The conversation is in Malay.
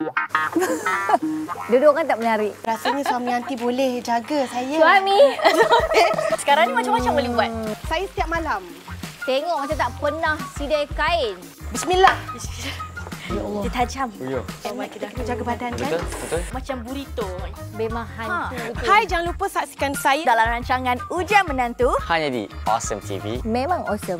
Duduk kan tak menarik. Rasanya suami Aunty boleh jaga saya. Suami. Sekarang ni macam-macam boleh buat. Saya setiap malam. Tengok macam tak pernah sidai kain. Bismillah. Ya Allah. Dia tajam. Ya. Semua kita kena jaga badan kan. Betul. Betul. Macam burrito. Memang hantu. Ha. Hai, jangan lupa saksikan saya dalam rancangan Ujian Menantu. Hanya di Awesome TV. Memang awesome.